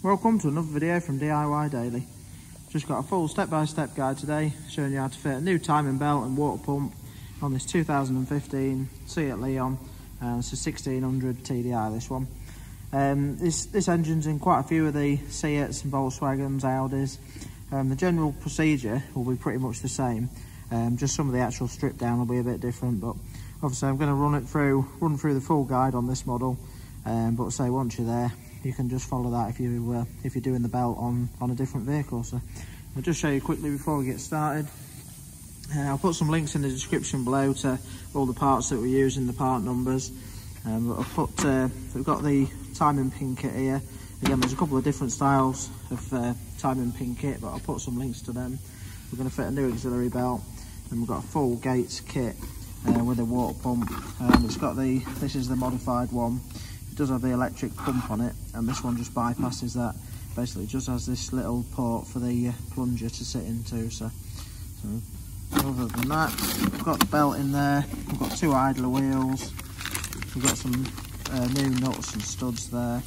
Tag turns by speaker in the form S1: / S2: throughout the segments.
S1: Welcome to another video from DIY Daly. Just got a full step-by-step -step guide today showing you how to fit a new timing belt and water pump on this 2015 Seat Leon. Uh, it's a 1600 TDI this one. Um, this, this engine's in quite a few of the Seats and Volkswagens, Audis. Um, the general procedure will be pretty much the same. Um, just some of the actual strip down will be a bit different, but obviously I'm going to run it through, run through the full guide on this model. Um, but say once you're there, you can just follow that if you uh, if you're doing the belt on on a different vehicle. So I'll just show you quickly before we get started. Uh, I'll put some links in the description below to all the parts that we use and the part numbers. Um, I've put uh, we've got the timing pin kit here. Again, there's a couple of different styles of uh, timing pin kit, but I'll put some links to them. We're going to fit a new auxiliary belt, and we've got a full Gates kit uh, with a water pump. Um, it's got the this is the modified one does have the electric pump on it and this one just bypasses that. Basically just has this little port for the uh, plunger to sit into so, so other than that we've got the belt in there we've got two idler wheels we've got some uh, new nuts and studs there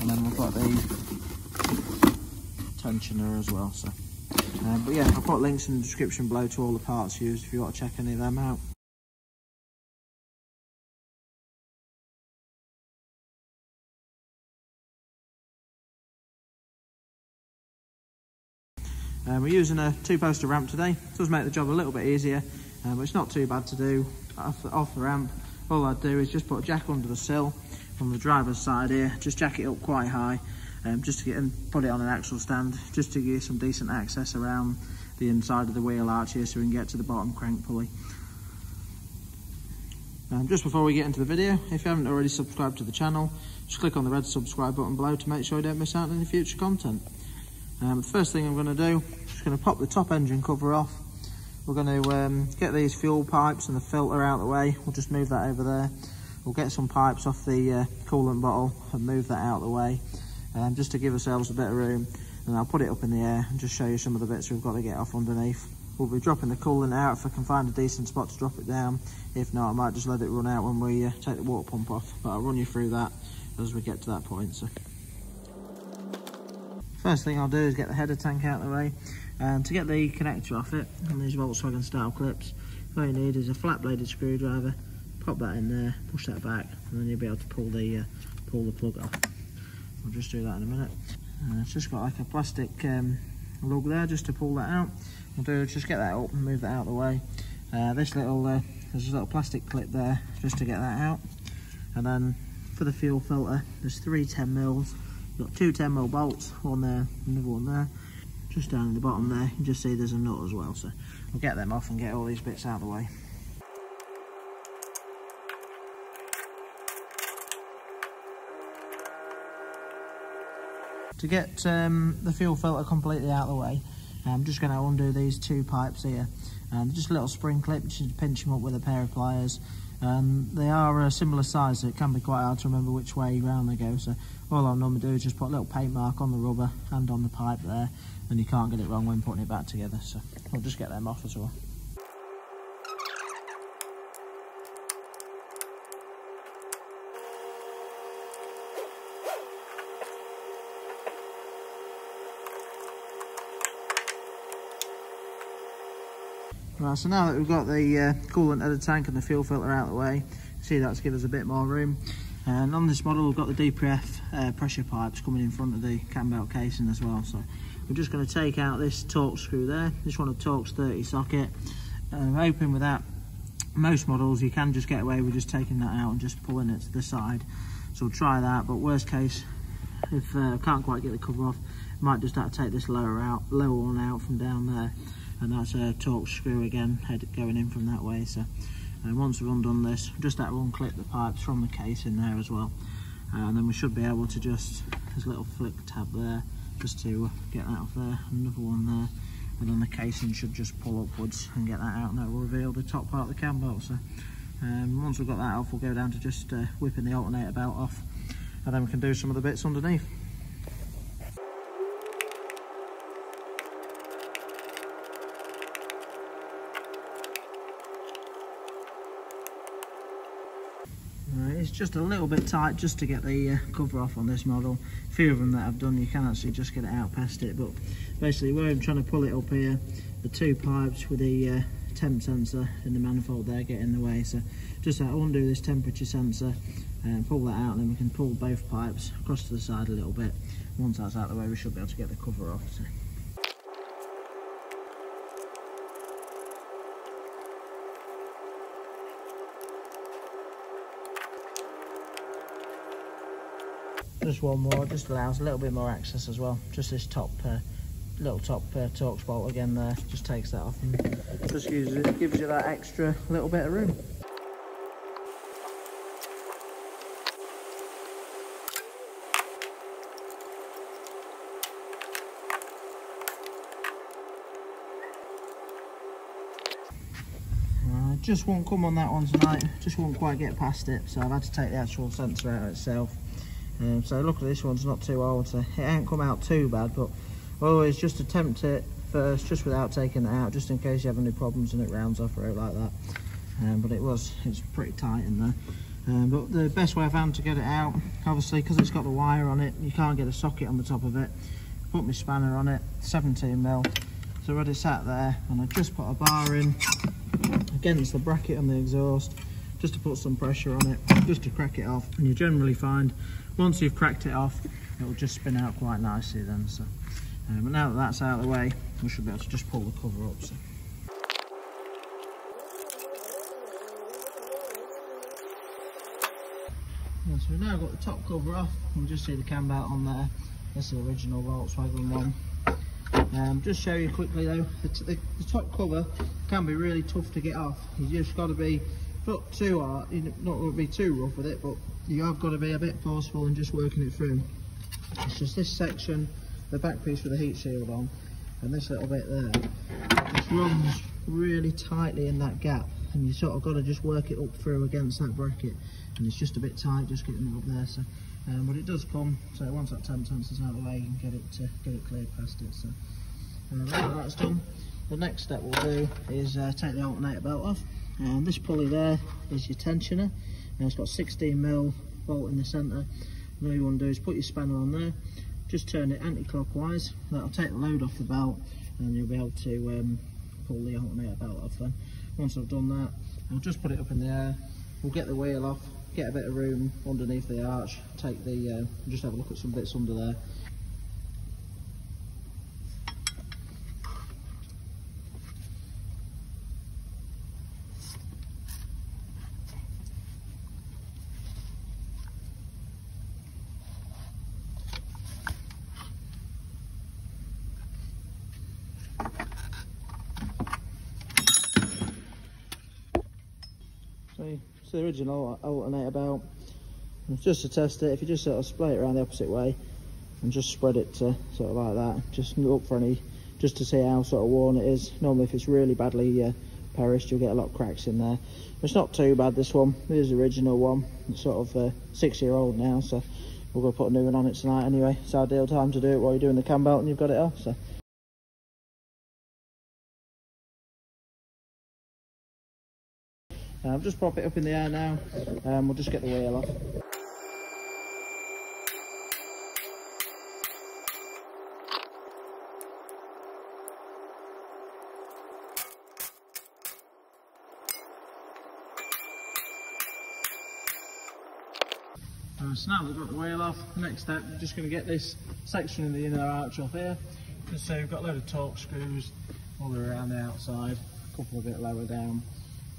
S1: and then we've got the tensioner as well so. Um, but yeah I'll put links in the description below to all the parts used if you want to check any of them out Uh, we're using a two-poster ramp today. It does make the job a little bit easier, uh, but it's not too bad to do off the, off the ramp. All I'd do is just put a jack under the sill from the driver's side here, just jack it up quite high, um, just to get and put it on an axle stand, just to give some decent access around the inside of the wheel arch here so we can get to the bottom crank pulley. Um, just before we get into the video, if you haven't already subscribed to the channel, just click on the red subscribe button below to make sure you don't miss out on any future content. Um, the first thing I'm going to do, just going to pop the top engine cover off. We're going to um, get these fuel pipes and the filter out of the way. We'll just move that over there. We'll get some pipes off the uh, coolant bottle and move that out of the way, um, just to give ourselves a bit of room. And I'll put it up in the air and just show you some of the bits we've got to get off underneath. We'll be dropping the coolant out if I can find a decent spot to drop it down. If not, I might just let it run out when we uh, take the water pump off. But I'll run you through that as we get to that point. So. First thing I'll do is get the header tank out of the way. And to get the connector off it, on these Volkswagen style clips, all you need is a flat bladed screwdriver, pop that in there, push that back, and then you'll be able to pull the uh, pull the plug off. We'll just do that in a minute. Uh, it's just got like a plastic um, lug there just to pull that out. I'll do just get that up and move that out of the way. Uh, this little, uh, there's a little plastic clip there just to get that out. And then for the fuel filter, there's three 10 mils Got two 10 mil bolts, one there, another one there. Just down in the bottom there, you can just see there's a nut as well. So we'll get them off and get all these bits out of the way. To get um, the fuel filter completely out of the way, I'm just going to undo these two pipes here. Um, just a little spring clip, just pinch them up with a pair of pliers. Um, they are a similar size, so it can be quite hard to remember which way round they go. So all I'll normally do is just put a little paint mark on the rubber and on the pipe there, and you can't get it wrong when putting it back together. So I'll just get them off as well. Right, so now that we've got the uh, coolant the tank and the fuel filter out of the way, see that's given us a bit more room. And on this model we've got the DPF uh, pressure pipes coming in front of the cam belt casing as well. So we're just going to take out this Torx screw there. This one a Torx 30 socket. Uh, open with that. Most models you can just get away with just taking that out and just pulling it to the side. So we'll try that, but worst case, if uh, can't quite get the cover off, might just have to take this lower out, lower one out from down there and that's a Torx screw again head going in from that way so and once we've undone this just that one clip the pipes from the case in there as well uh, and then we should be able to just a little flick tab there just to get that off there. Another one there. And then the casing should just pull upwards and get that out and that will reveal the top part of the cam belt so um, once we've got that off we'll go down to just uh, whipping the alternator belt off and then we can do some of the bits underneath just a little bit tight just to get the uh, cover off on this model. A few of them that I've done, you can actually just get it out past it, but basically where I'm trying to pull it up here, the two pipes with the uh, temp sensor in the manifold there get in the way. So just uh, undo this temperature sensor and pull that out and then we can pull both pipes across to the side a little bit. Once that's out of the way we should be able to get the cover off. So. Just one more, just allows a little bit more access as well. Just this top, uh, little top uh, Torx bolt again there, just takes that off and just gives, it, gives you that extra little bit of room. Uh, just won't come on that one tonight, just won't quite get past it, so I've had to take the actual sensor out itself. Um, so luckily this one's not too old, so it ain't come out too bad, but always just attempt it first, just without taking it out, just in case you have any problems and it rounds off or out like that. Um, but it was, it's pretty tight in there. Um, but the best way I found to get it out, obviously because it's got the wire on it, you can't get a socket on the top of it. Put my spanner on it, 17 mil. So I already sat there, and I just put a bar in against the bracket on the exhaust, just to put some pressure on it, just to crack it off. And you generally find once you've cracked it off, it will just spin out quite nicely then. So, uh, but now that that's out of the way, we should be able to just pull the cover up. So. Yeah, so we've now got the top cover off. You can just see the cam belt on there. That's the original Volkswagen one. Um, just show you quickly though, the, the, the, top cover can be really tough to get off. You just got to be not too hard, you're not going to be too rough with it, but you have got to be a bit forceful in just working it through. It's just this section, the back piece with the heat shield on, and this little bit there, just runs really tightly in that gap, and you sort of got to just work it up through against that bracket, and it's just a bit tight just getting it up there. So, um, but it does come. So once that temp sensor's out of the way, you can get it to get it cleared past it. So uh, that's done, the next step we'll do is uh, take the alternator belt off, and this pulley there is your tensioner. And it's got 16 mil bolt in the centre. And all you want to do is put your spanner on there, just turn it anti-clockwise. That'll take the load off the belt, and you'll be able to um, pull the alternator belt off then. Once I've done that, I'll just put it up in the air. We'll get the wheel off, get a bit of room underneath the arch, take the, uh, just have a look at some bits under there. It's the original alternator belt. Just to test it, if you just sort of split it around the opposite way and just spread it to sort of like that, just look for any, just to see how sort of worn it is. Normally if it's really badly uh, perished, you'll get a lot of cracks in there. It's not too bad, this one. It is the original one. It's sort of uh, six year old now, so we're going to put a new one on it tonight anyway. It's ideal time to do it while you're doing the cam belt and you've got it off. So. Um, just pop it up in the air now and um, we'll just get the wheel off. So now we've got the wheel off, next step we're just going to get this section in the inner arch off here. So we've got a load of Torx screws all the way around the outside, a couple a bit lower down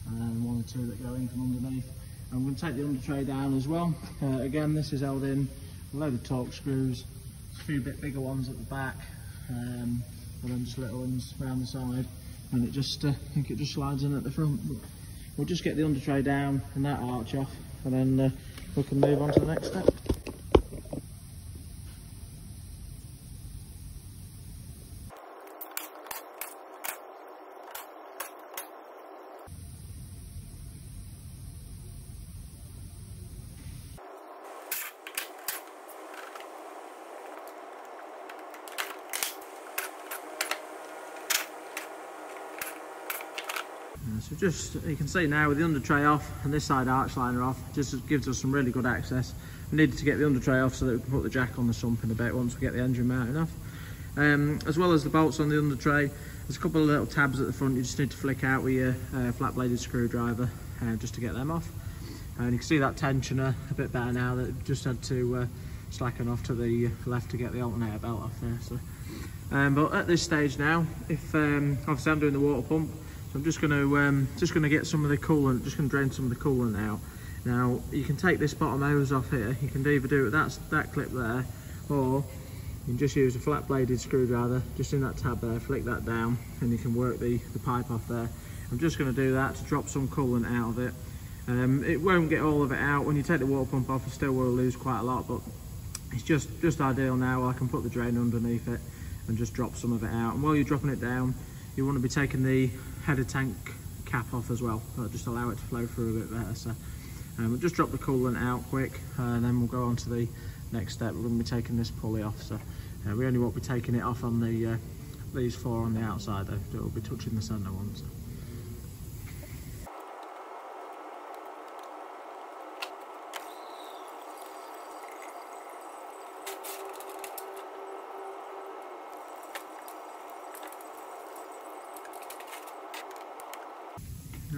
S1: and one or two that go in from underneath. I'm going to take the under tray down as well. Uh, again, this is held in a load of Torx screws, a few bit bigger ones at the back, um, and then just little ones around the side, and it just, uh, I think it just slides in at the front. But we'll just get the under tray down and that arch off, and then uh, we can move on to the next step. Just, you can see now with the under tray off and this side arch liner off, just gives us some really good access. We needed to get the under tray off so that we can put the jack on the sump in a bit once we get the engine mounted off. Um, as well as the bolts on the under tray, there's a couple of little tabs at the front you just need to flick out with your uh, flat bladed screwdriver uh, just to get them off. And you can see that tensioner a bit better now that just had to uh, slacken off to the left to get the alternator belt off there. So, um, but at this stage now, if um, obviously I'm doing the water pump, so I'm just going to um, just going to get some of the coolant, just going to drain some of the coolant out. Now you can take this bottom hose off here. You can either do it with that that clip there, or you can just use a flat bladed screwdriver just in that tab there, flick that down and you can work the, the pipe off there. I'm just going to do that to drop some coolant out of it. Um, it won't get all of it out. When you take the water pump off, you still will lose quite a lot, but it's just, just ideal now. I can put the drain underneath it and just drop some of it out. And while you're dropping it down, you want to be taking the header tank cap off as well. That'll just allow it to flow through a bit better. So um, we'll just drop the coolant out quick and then we'll go on to the next step. We're going to be taking this pulley off. So uh, we only won't be taking it off on the uh, these four on the outside though. We'll be touching the centre ones. So.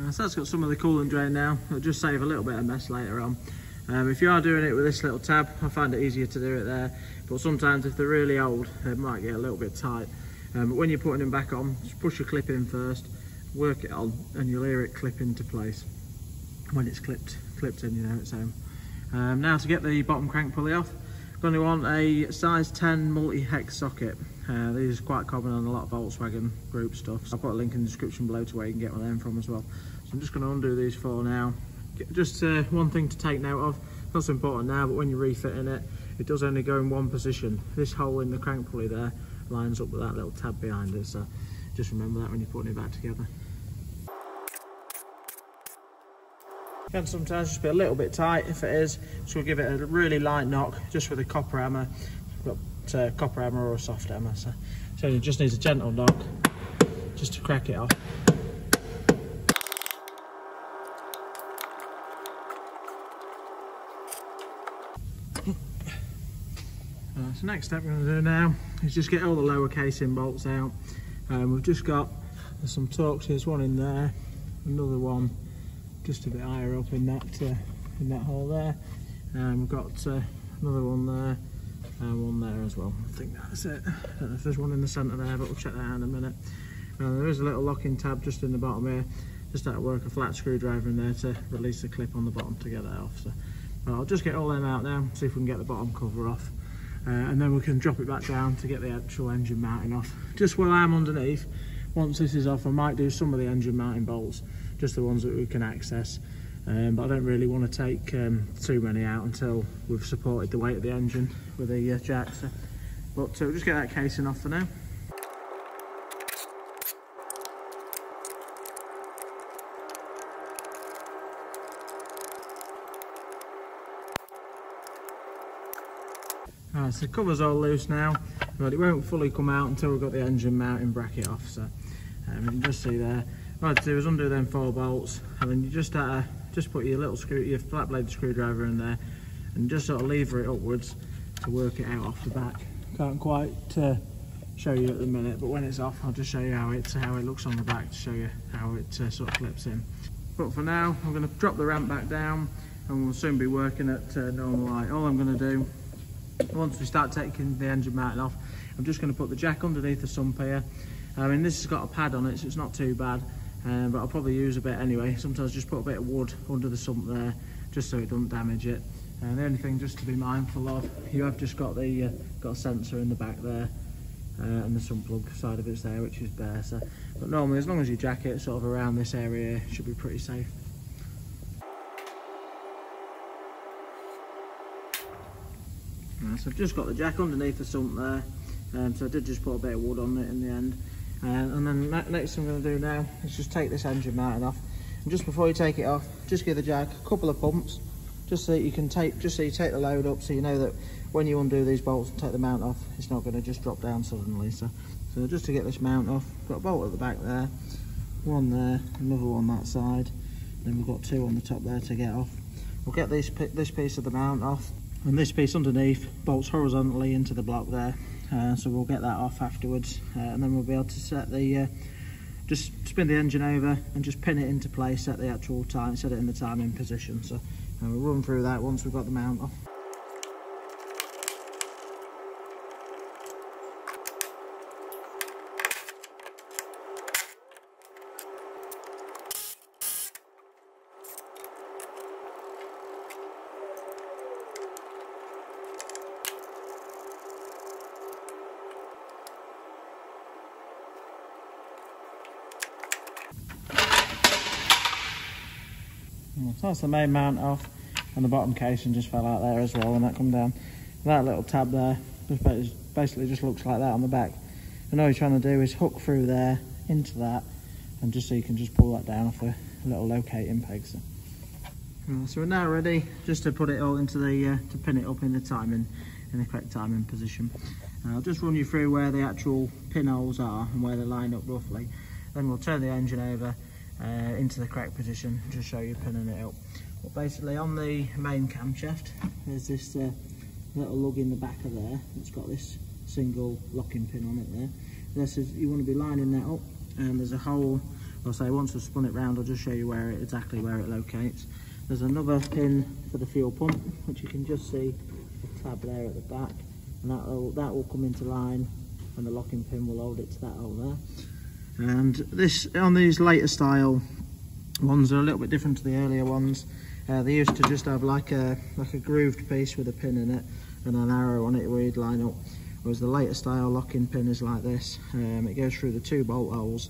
S1: Uh, so that's got some of the coolant drain now. It'll just save a little bit of mess later on. Um, if you are doing it with this little tab, I find it easier to do it there. But sometimes if they're really old, it might get a little bit tight. Um, but when you're putting them back on, just push your clip in first, work it on, and you'll hear it clip into place. When it's clipped, clipped in, you know it's home. Um, now to get the bottom crank pulley off, going to want a size 10 multi-hex socket. Uh, these are quite common on a lot of Volkswagen group stuff. So I'll put a link in the description below to where you can get one of them from as well. I'm just going to undo these four now. Just uh, one thing to take note of, not so important now, but when you're refitting it, it does only go in one position. This hole in the crank pulley there lines up with that little tab behind it, so just remember that when you're putting it back together. Can sometimes just be a little bit tight if it is, so we'll give it a really light knock just with a copper hammer. Got uh, copper hammer or a soft hammer, so, so it just needs a gentle knock just to crack it off. So next step we're going to do now is just get all the lower casing bolts out. Um, we've just got some Torx, there's one in there, another one just a bit higher up in that uh, in that hole there. Um, we've got uh, another one there and one there as well. I think that's it. I don't know if there's one in the centre there, but we'll check that out in a minute. Uh, there is a little locking tab just in the bottom here. Just out work a flat screwdriver in there to release the clip on the bottom to get that off. So I'll just get all them out now, see if we can get the bottom cover off uh, and then we can drop it back down to get the actual engine mounting off. Just while I'm underneath, once this is off I might do some of the engine mounting bolts, just the ones that we can access. Um, but I don't really want to take um, too many out until we've supported the weight of the engine with the uh, jack. So, but uh, we'll just get that casing off for now. Right, so the cover's all loose now, but it won't fully come out until we've got the engine mounting bracket off. So um, you can just see there. What I had to do is undo them four bolts, and then you just uh, just put your little screw, your flat blade screwdriver in there, and just sort of lever it upwards to work it out off the back. Can't quite uh, show you at the minute, but when it's off, I'll just show you how it how it looks on the back to show you how it uh, sort of clips in. But for now, I'm going to drop the ramp back down, and we'll soon be working at uh, normal height. All I'm going to do once we start taking the engine mounting off, I'm just going to put the jack underneath the sump here. I mean, this has got a pad on it, so it's not too bad, um, but I'll probably use a bit anyway. Sometimes just put a bit of wood under the sump there, just so it doesn't damage it. And the only thing just to be mindful of, you have just got the uh, got a sensor in the back there, uh, and the sump plug side of it's there, which is bare. So, but normally, as long as you jack it sort of around this area, should be pretty safe. So I've just got the jack underneath the sump there, um, so I did just put a bit of wood on it in the end. Uh, and then next thing I'm going to do now is just take this engine mounting off. And just before you take it off, just give the jack a couple of pumps, just so you can take, just so you take the load up, so you know that when you undo these bolts and take the mount off, it's not going to just drop down suddenly. So, so just to get this mount off, got a bolt at the back there. one there, another one that side, then we've got two on the top there to get off. We'll get this, this piece of the mount off, and this piece underneath bolts horizontally into the block there, uh, so we'll get that off afterwards, uh, and then we'll be able to set the, uh, just spin the engine over and just pin it into place, set the actual time, set it in the timing position. So we'll run through that once we've got the mount off. So that's the main mount off and the bottom casing just fell out there as well when that come down. That little tab there basically just looks like that on the back. And all you're trying to do is hook through there into that and just so you can just pull that down off a little locating peg. So, so we're now ready just to put it all into the, uh, to pin it up in the timing, in the correct timing position. Uh, I'll just run you through where the actual pinholes are and where they line up roughly. Then we'll turn the engine over uh, into the correct position just show you pinning it up. But basically on the main camshaft there's this uh, little lug in the back of there that's got this single locking pin on it there. This is you want to be lining that up and there's a hole I'll say once I've spun it round I'll just show you where it exactly where it locates. There's another pin for the fuel pump which you can just see the tab there at the back and that will that will come into line and the locking pin will hold it to that hole there and this on these later style ones are a little bit different to the earlier ones. Uh, they used to just have like a like a grooved piece with a pin in it and an arrow on it where you'd line up. Whereas the later style locking pin is like this. Um, it goes through the two bolt holes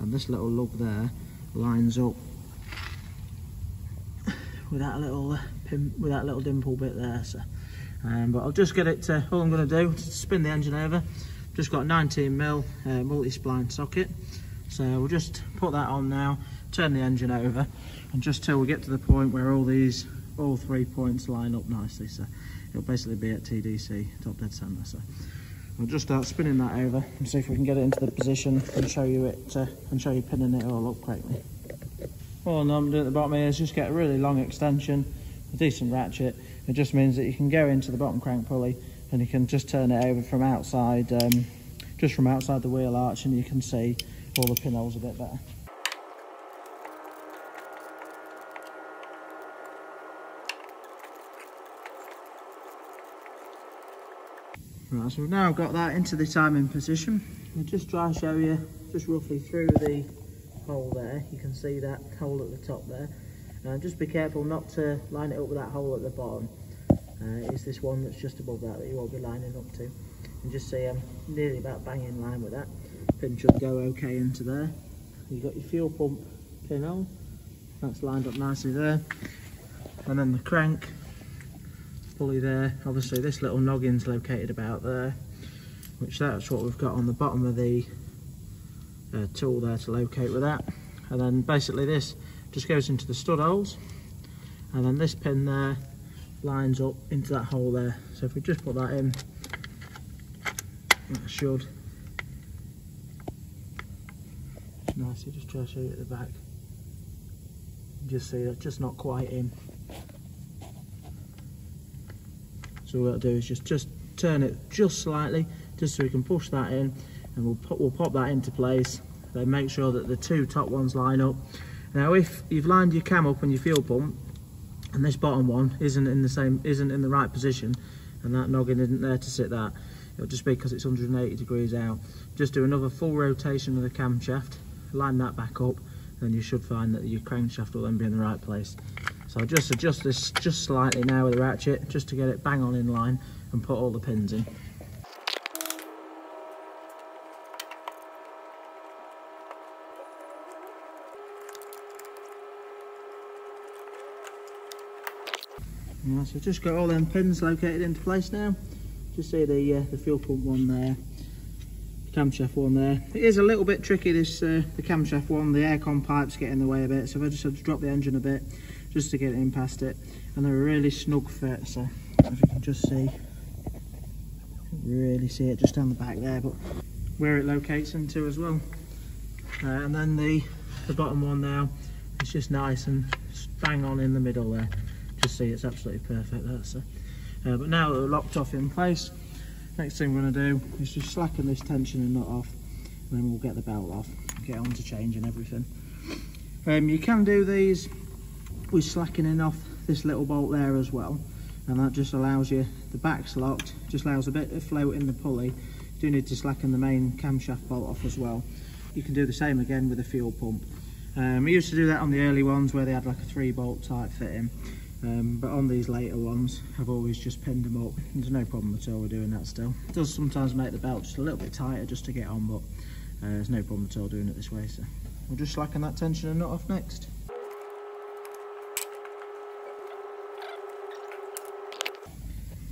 S1: and this little lug there lines up with that little pin with that little dimple bit there so. Um, but I'll just get it to all I'm going to do is spin the engine over just got 19 mil uh, multi-spline socket. So we'll just put that on now turn the engine over and just till we get to the point where all these all three points line up nicely so it'll basically be at TDC top dead center so I'll just start spinning that over and see if we can get it into the position and show you it uh, and show you pinning it all up correctly. All I'm doing at the bottom here is just get a really long extension a decent ratchet. It just means that you can go into the bottom crank pulley and you can just turn it over from outside, um, just from outside the wheel arch and you can see all the pinholes a bit better. Right, so we've now got that into the timing position. I'll just try and show you just roughly through the hole there. You can see that hole at the top there. Now just be careful not to line it up with that hole at the bottom uh, is this one that's just above that that you will be lining up to. And just see I'm nearly about bang in line with that. Pin should go okay into there. You've got your fuel pump pinhole that's lined up nicely there. And then the crank pulley there. Obviously this little noggin's located about there which that's what we've got on the bottom of the uh, tool there to locate with that. And then basically this just goes into the stud holes. And then this pin there lines up into that hole there. So if we just put that in, that should nicely just try to show you at the back. Just see that just not quite in. So what I'll do is just just turn it just slightly, just so we can push that in, and we'll put we'll pop that into place. Then make sure that the two top ones line up. Now, if you've lined your cam up and your fuel pump, and this bottom one isn't in the same isn't in the right position. And that noggin isn't there to sit that. It'll just be because it's 180 degrees out. Just do another full rotation of the camshaft. Line that back up. And you should find that your crankshaft will then be in the right place. So just adjust this just slightly now with the ratchet just to get it bang on in line and put all the pins in So just got all them pins located into place now. Just see the uh, the fuel pump one there, camshaft one there. It is a little bit tricky this uh, the camshaft one. The aircon pipes get in the way a bit, so I just had to drop the engine a bit just to get it in past it. And they're a really snug fit, so if you can just see, really see it just down the back there, but where it locates into as well. Uh, and then the the bottom one now. It's just nice and bang on in the middle there. Just see it's absolutely perfect there. So, uh, but now that we're locked off in place, next thing we're going to do is just slacken this tensioner nut off, and then we'll get the belt off, get on to changing everything. Um, you can do these with slackening off this little bolt there as well, and that just allows you the back's locked, just allows a bit of float in the pulley. You do need to slacken the main camshaft bolt off as well. You can do the same again with a fuel pump. Um, we used to do that on the early ones where they had like a three bolt type fitting. Um, but on these later ones, I've always just pinned them up. There's no problem at all with doing that still. It does sometimes make the belt just a little bit tighter just to get on, but uh, there's no problem at all doing it this way. So we'll just slacken that tensioner nut off next.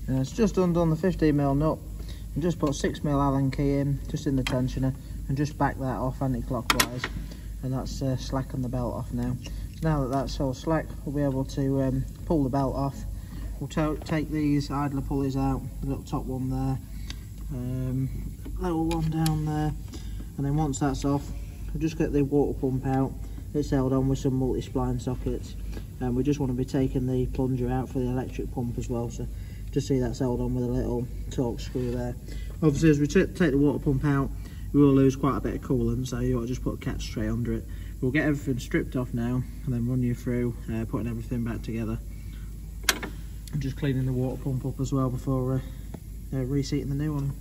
S1: And it's just undone the 15mm nut and just put 6mm Allen key in, just in the tensioner, and just back that off anti-clockwise. And that's uh, the belt off now now that that's all slack we'll be able to um, pull the belt off. We'll take these idler pulleys out the little top one there um, little one down there and then once that's off we'll just get the water pump out. It's held on with some multi-spline sockets and we just want to be taking the plunger out for the electric pump as well so just see that's held on with a little Torx screw there. Obviously as we take the water pump out we will lose quite a bit of coolant so you ought to just put a catch tray under it We'll get everything stripped off now and then run you through uh, putting everything back together. And just cleaning the water pump up as well before uh, uh, reseating the new one.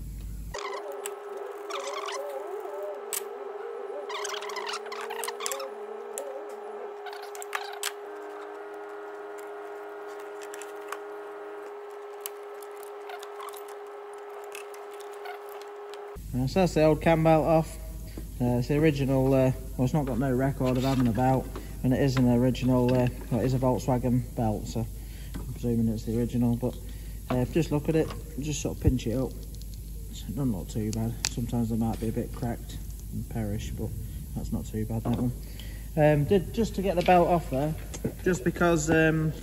S1: So that's the old cam belt off. Uh, it's the original, uh, well it's not got no record of having a belt and it is an original, uh, well, it is a Volkswagen belt so I'm presuming it's the original but just look at it, just sort of pinch it up. Not too bad, sometimes they might be a bit cracked and perish but that's not too bad that one. Um, did just to get the belt off there, just because um,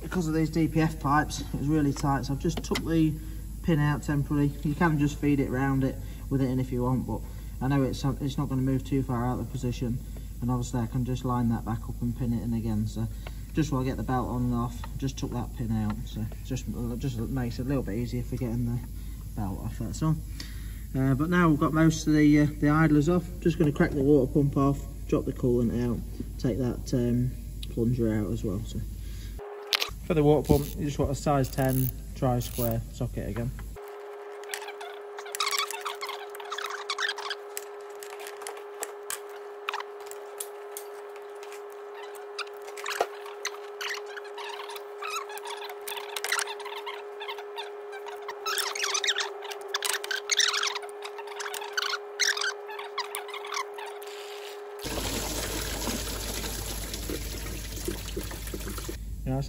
S1: because of these DPF pipes, it was really tight so I've just took the pin out temporarily. You can just feed it around it with it in if you want but I know it's it's not going to move too far out of position and obviously I can just line that back up and pin it in again so just while I get the belt on and off just took that pin out so just just makes it a little bit easier for getting the belt off that's all. Uh, but now we've got most of the uh, the idlers off just going to crack the water pump off drop the coolant out take that um, plunger out as well so. For the water pump you just want a size 10 tri square socket again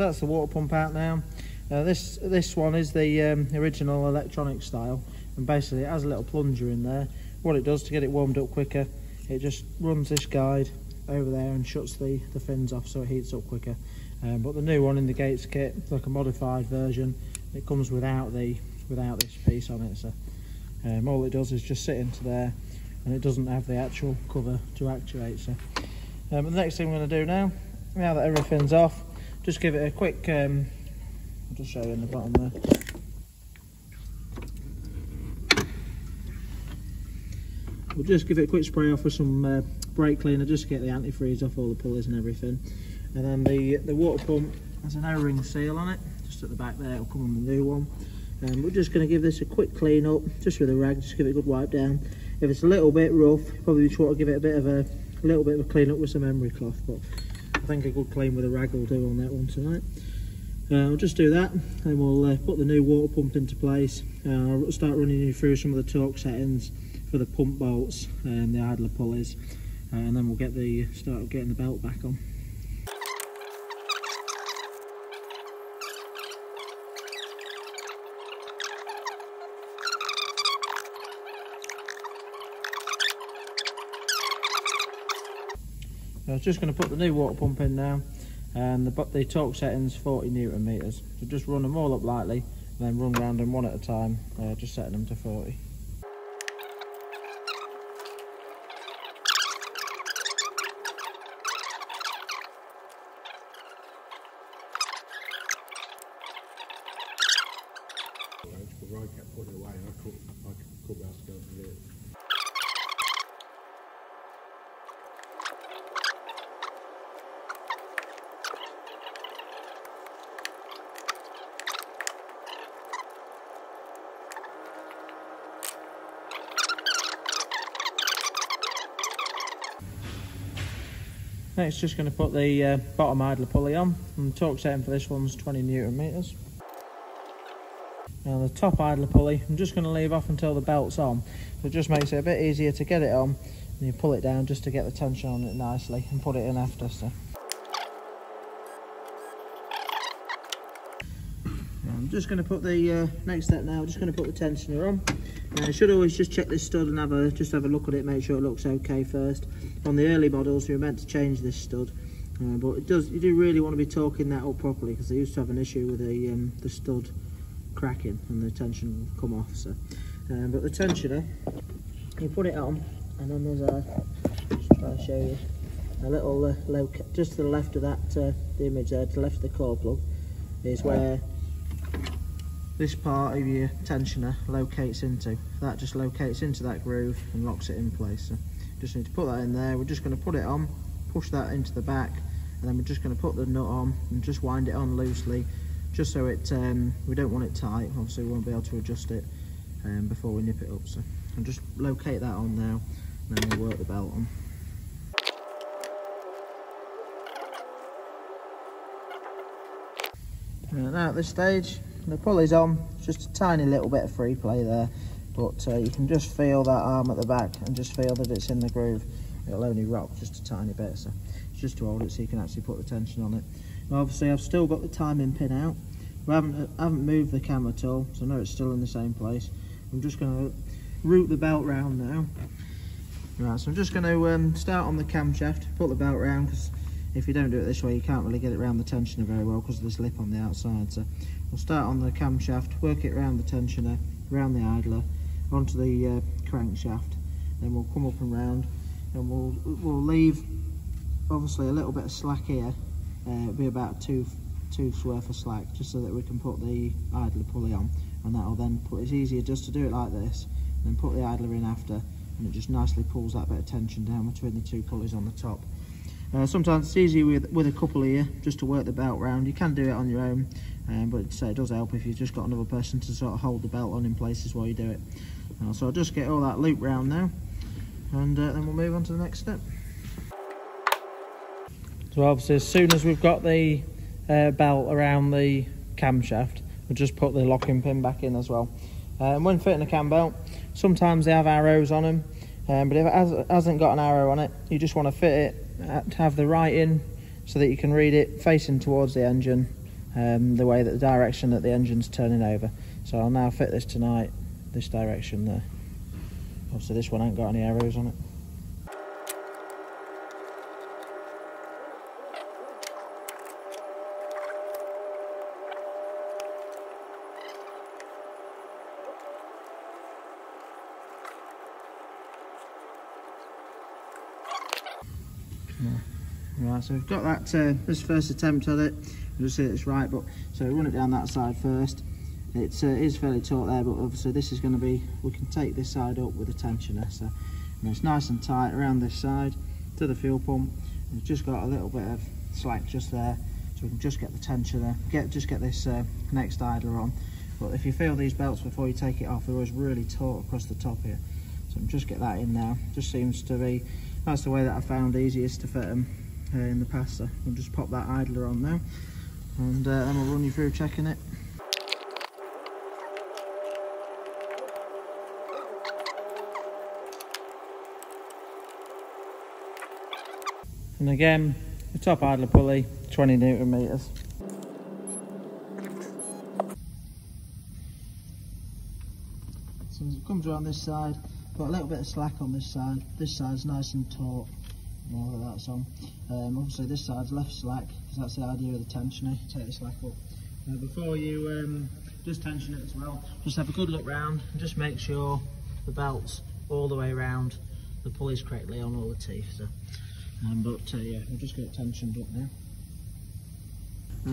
S1: so that's the water pump out now. Uh, this this one is the um, original electronic style, and basically it has a little plunger in there. What it does to get it warmed up quicker, it just runs this guide over there and shuts the, the fins off so it heats up quicker. Um, but the new one in the Gates kit, like a modified version, it comes without the without this piece on it. So um, all it does is just sit into there, and it doesn't have the actual cover to actuate. So um, the next thing we're going to do now, now that everything's off, just give it a quick, um, I'll just show you in the bottom there. We'll just give it a quick spray off with some uh, brake cleaner just to get the antifreeze off all the pulleys and everything. And then the the water pump has an O-ring seal on it, just at the back there, it'll come on the new one. Um, we're just going to give this a quick clean up, just with a rag, just give it a good wipe down. If it's a little bit rough, probably just want to give it a bit of a, a little bit of a clean up with some emery cloth, but think a good claim with a rag will do on that one tonight. Uh, I'll just do that and we'll uh, put the new water pump into place. Uh, I'll start running you through some of the torque settings for the pump bolts and the idler pulleys uh, and then we'll get the start getting the belt back on. So I was just going to put the new water pump in now and the, the torque settings 40 newton meters. So just run them all up lightly and then run round them one at a time, uh, just setting them to 40.
S2: Right, kept putting I could, I could ask her to do it.
S1: Next, just going to put the uh, bottom idler pulley on. And the torque setting for this one's 20 newton meters. Now the top idler pulley, I'm just going to leave off until the belt's on. So it just makes it a bit easier to get it on. And you pull it down just to get the tension on it nicely and put it in after. So. I'm just going to put the uh, next step now. Just going to put the tensioner on. Now you should always just check this stud and have a just have a look at it, make sure it looks okay first. On the early models, were meant to change this stud, uh, but it does. You do really want to be talking that up properly because they used to have an issue with the um, the stud cracking and the tension would come off. So, um, but the tensioner, you put it on, and then there's a just try show you a little uh, low, just to the left of that uh, the image there, to the left of the core plug, is where this part of your tensioner locates into. That just locates into that groove and locks it in place. So just need to put that in there. We're just going to put it on, push that into the back, and then we're just going to put the nut on and just wind it on loosely, just so it um, we don't want it tight. Obviously, we won't be able to adjust it um, before we nip it up. So I'll just locate that on now, and then we'll work the belt on. Now at this stage, the pulley's on, just a tiny little bit of free play there, but uh, you can just feel that arm at the back and just feel that it's in the groove. It'll only rock just a tiny bit, so it's just to hold it so you can actually put the tension on it. Now obviously I've still got the timing pin out. I haven't, I haven't moved the cam at all, so I know it's still in the same place. I'm just going to route the belt round now. Right, so I'm just going to um, start on the camshaft, put the belt round, because if you don't do it this way you can't really get it around the tensioner very well because of this lip on the outside. So we'll start on the camshaft, work it around the tensioner, around the idler, onto the uh, crankshaft. Then we'll come up and round and we'll, we'll leave obviously a little bit of slack here, uh, be about two tooth's worth of slack just so that we can put the idler pulley on and that'll then put, it's easier just to do it like this then put the idler in after and it just nicely pulls that bit of tension down between the two pulleys on the top. Uh, sometimes it's easy with, with a couple here just to work the belt round. You can do it on your own, um, but it does help if you've just got another person to sort of hold the belt on in places while you do it. Uh, so I'll just get all that loop round now, and uh, then we'll move on to the next step. So obviously as soon as we've got the uh, belt around the camshaft, we'll just put the locking pin back in as well. Uh, and when fitting a cam belt, sometimes they have arrows on them, um, but if it has, hasn't got an arrow on it, you just want to fit it to have the writing so that you can read it facing towards the engine um, the way that the direction that the engine's turning over so I'll now fit this tonight this direction there. Obviously this one ain't got any arrows on it. Right, so we've got that, uh, this first attempt at it, we'll just see it's right, but so run it down that side first. It uh, is fairly taut there, but obviously this is going to be, we can take this side up with a tensioner, so it's nice and tight around this side to the fuel pump. We've just got a little bit of slack just there, so we can just get the tensioner, get just get this uh, next idler on. But if you feel these belts before you take it off, they're always really taut across the top here. So just get that in now. Just seems to be, that's the way that I found easiest to fit them uh, in the past. So we'll just pop that idler on now and uh, then we'll run you through checking it. And again, the top idler pulley, 20 newton meters. So as it comes around this side, got a little bit of slack on this side. This side's nice and taut now that that's on. Um, obviously this side's left slack because that's the idea of the tensioner. Take the slack up. Now before you um, just tension it as well, just have a good look round and just make sure the belt's all the way around the pulleys correctly on all the teeth. So, um, but uh, yeah, we'll just get it tensioned up now.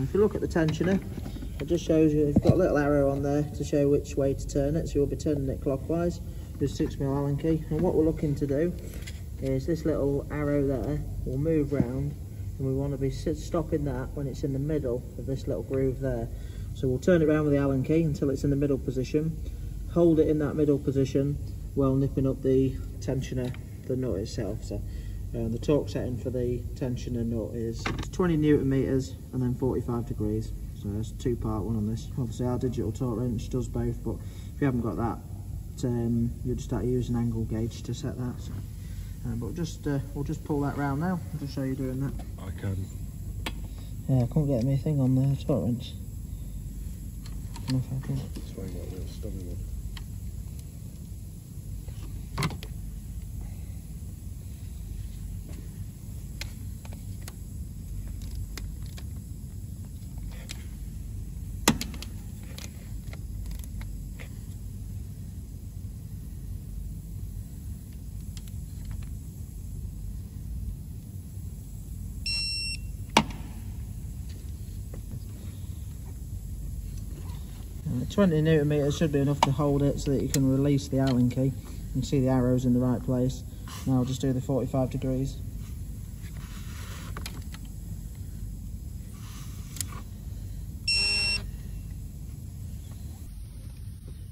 S1: If you look at the tensioner, It just shows you, you've got a little arrow on there to show which way to turn it, so you'll be turning it clockwise. Just 6 mil Allen key. And what we're looking to do is this little arrow there will move round and we want to be stopping that when it's in the middle of this little groove there. So we'll turn it around with the Allen key until it's in the middle position, hold it in that middle position while nipping up the tensioner, the nut itself. So uh, the torque setting for the tensioner nut is 20 newton meters and then 45 degrees. So there's two part one on this. Obviously our digital torque wrench does both, but if you haven't got that, um, you just start using an angle gauge to set that. So. Uh, but just uh, we'll just pull that round now. I'll just show you doing that.
S2: I can.
S1: Yeah, I can't get anything on the torque wrench. I don't know if I can.
S2: It's fine, like
S1: 20 newton meters should be enough to hold it so that you can release the Allen key and see the arrows in the right place. Now I'll just do the 45 degrees.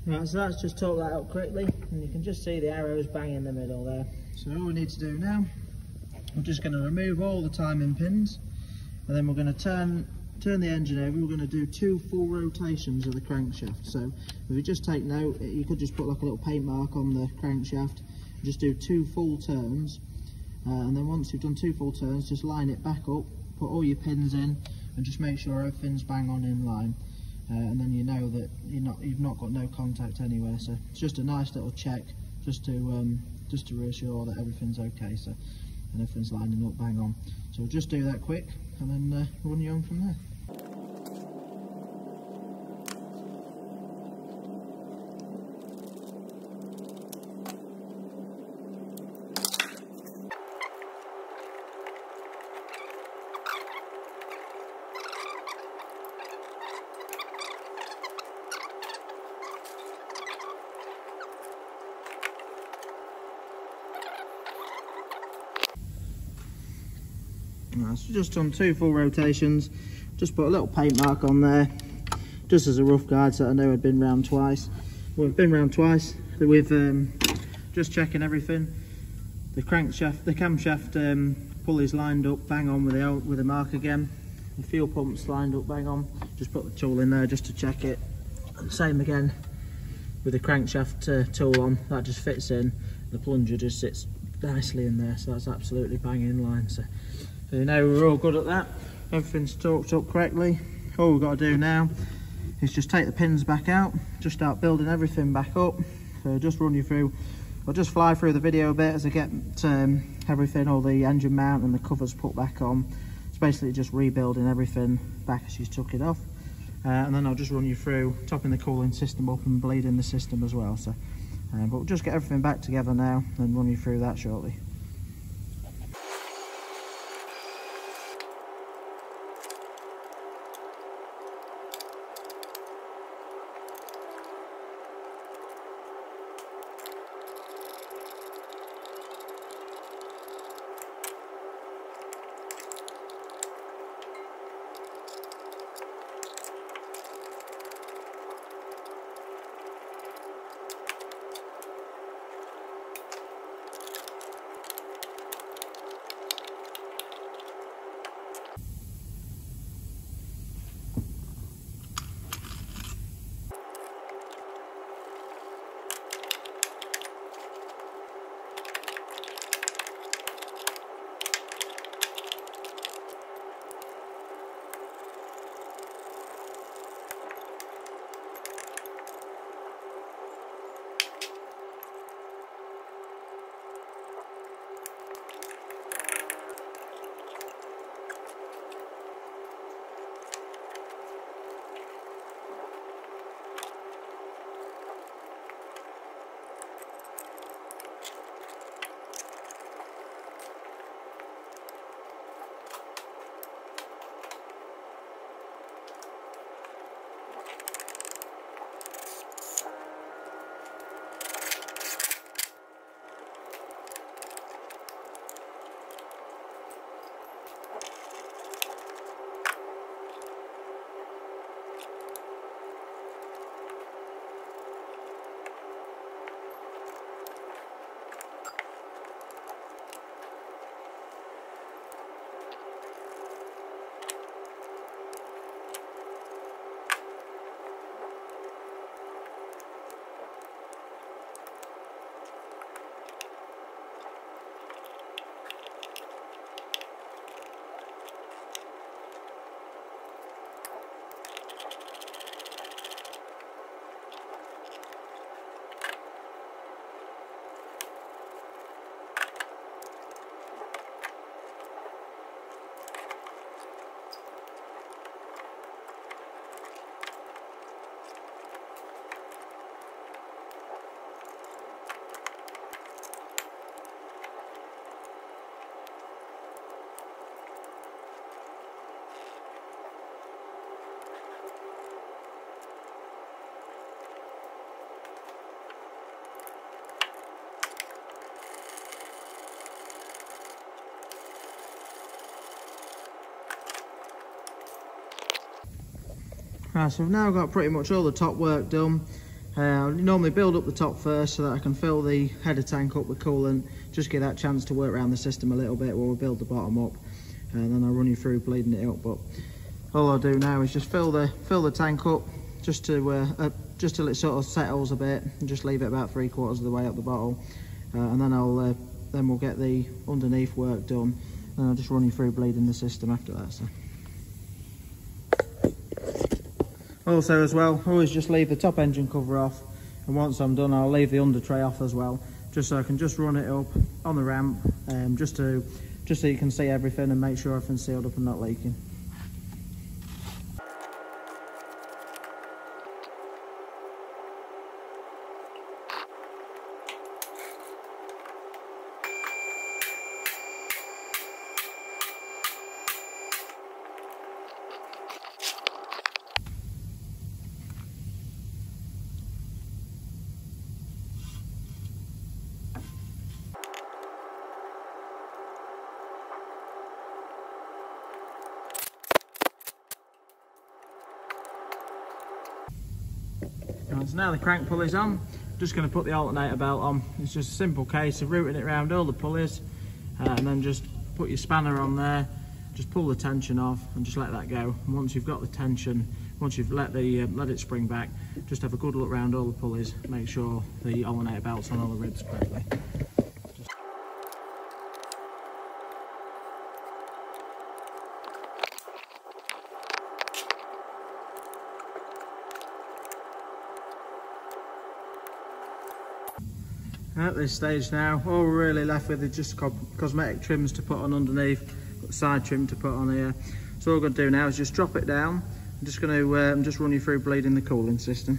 S1: Right, so that's just torque that up quickly and you can just see the arrows bang in the middle there. So all we need to do now, we're just going to remove all the timing pins and then we're going to turn turn the engine over, we're going to do two full rotations of the crankshaft. So if you just take note, you could just put like a little paint mark on the crankshaft, just do two full turns, uh, and then once you've done two full turns, just line it back up, put all your pins in, and just make sure everything's bang on in line. Uh, and then you know that you're not, you've not got no contact anywhere. So it's just a nice little check, just to um, just to reassure that everything's okay. So and everything's lining up bang on. So we'll just do that quick and then uh, run you on from there. Right, so just done two full rotations. Just put a little paint mark on there, just as a rough guide so I know I'd been round twice. Well, I've been round twice with um, just checking everything. The crankshaft, the camshaft um, pulleys lined up, bang on with the with the mark again. The fuel pumps lined up, bang on. Just put the tool in there just to check it. And same again with the crankshaft uh, tool on. That just fits in. The plunger just sits nicely in there, so that's absolutely bang in line. So so now we're all good at that. Everything's torqued up correctly. All we've got to do now is just take the pins back out, just start building everything back up. So just run you through, I'll just fly through the video a bit as I get um, everything, all the engine mount and the covers put back on. It's basically just rebuilding everything back as you took it off. Uh, and then I'll just run you through topping the cooling system up and bleeding the system as well. So, uh, But we'll just get everything back together now and run you through that shortly. Right, so I've now got pretty much all the top work done. Uh, I normally build up the top first so that I can fill the header tank up with coolant, just get that chance to work around the system a little bit while we build the bottom up, and then I'll run you through bleeding it up. But all I'll do now is just fill the fill the tank up, just to uh, uh, just till it sort of settles a bit, and just leave it about three quarters of the way up the bottle, uh, and then I'll uh, then we'll get the underneath work done, and I'll just run you through bleeding the system after that. So. Also as well, always just leave the top engine cover off and once I'm done I'll leave the under tray off as well just so I can just run it up on the ramp um, just to just so you can see everything and make sure everything's sealed up and not leaking. The crank pulley's on, just going to put the alternator belt on. It's just a simple case of routing it around all the pulleys uh, and then just put your spanner on there, just pull the tension off and just let that go. And once you've got the tension, once you've let the uh, let it spring back, just have a good look around all the pulleys, make sure the alternator belt's on all the ribs correctly. At this stage now, all we're really left with is just co cosmetic trims to put on underneath, side trim to put on here. So all we're going to do now is just drop it down. I'm just going to um, just run you through bleeding the cooling system.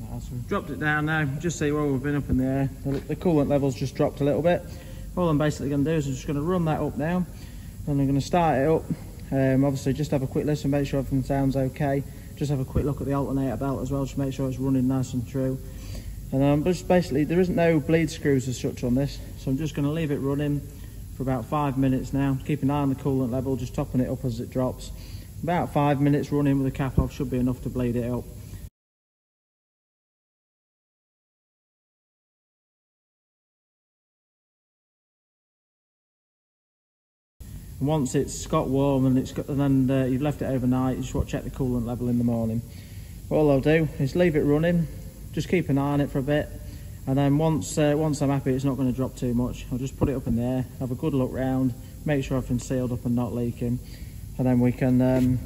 S1: So we've dropped it down now, just see where we've been up in the air. The, the coolant level's just dropped a little bit. All I'm basically going to do is I'm just going to run that up now, and I'm going to start it up. Um, obviously, just have a quick listen, make sure everything sounds okay just have a quick look at the alternator belt as well to make sure it's running nice and true. And um, just basically there isn't no bleed screws as such on this so I'm just going to leave it running for about five minutes now keep an eye on the coolant level just topping it up as it drops. About five minutes running with the cap off should be enough to bleed it up And once it's got warm and it's got, and then uh, you've left it overnight, you just want to check the coolant level in the morning. All I'll do is leave it running, just keep an eye on it for a bit, and then once uh, once I'm happy it's not going to drop too much, I'll just put it up in there, have a good look round, make sure everything's sealed up and not leaking, and then we can um,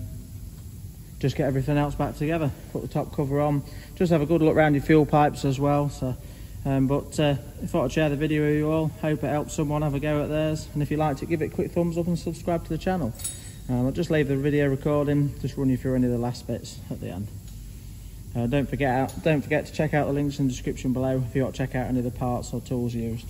S1: just get everything else back together. Put the top cover on, just have a good look around your fuel pipes as well. So um, but uh, I thought I'd share the video with you all. Hope it helps someone have a go at theirs. And if you liked it, give it a quick thumbs up and subscribe to the channel. Um, I'll just leave the video recording, just run you through any of the last bits at the end. Uh, don't forget out, don't forget to check out the links in the description below if you want to check out any of the parts or tools used.